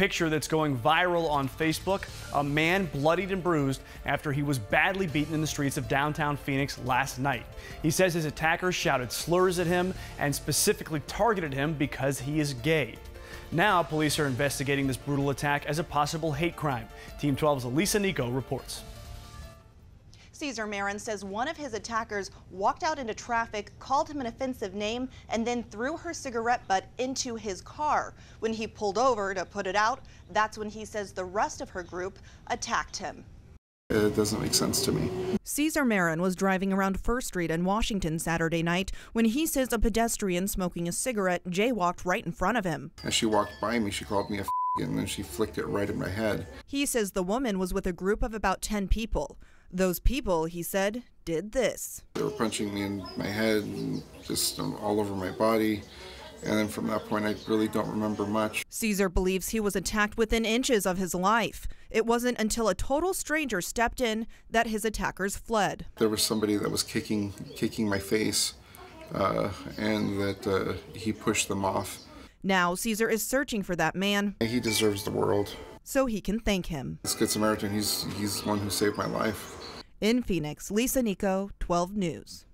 picture that's going viral on Facebook a man bloodied and bruised after he was badly beaten in the streets of downtown Phoenix last night. He says his attackers shouted slurs at him and specifically targeted him because he is gay. Now, police are investigating this brutal attack as a possible hate crime. Team 12's Elisa Nicita reports. Cesar Marin says one of his attackers walked out into traffic, called him an offensive name, and then threw her cigarette butt into his car. When he pulled over to put it out, that's when he says the rest of her group attacked him. It doesn't make sense to me. Cesar Marin was driving around First Street in Washington Saturday night when he says a pedestrian smoking a cigarette jaywalked right in front of him. As she walked by me, she called me a and then she flicked it right in my head. He says the woman was with a group of about 10 people. Those people, he said, did this. They were punching me in my head and just all over my body. And then from that point, I really don't remember much. Cesar believes he was attacked within inches of his life. It wasn't until a total stranger stepped in that his attackers fled. There was somebody that was kicking, kicking my face, uh, and that uh, he pushed them off. Now, Cesar is searching for that man. He deserves the world. So he can thank him. This Good Samaritan, he's, he's the one who saved my life. In Phoenix, Lisa Nicita, 12 News.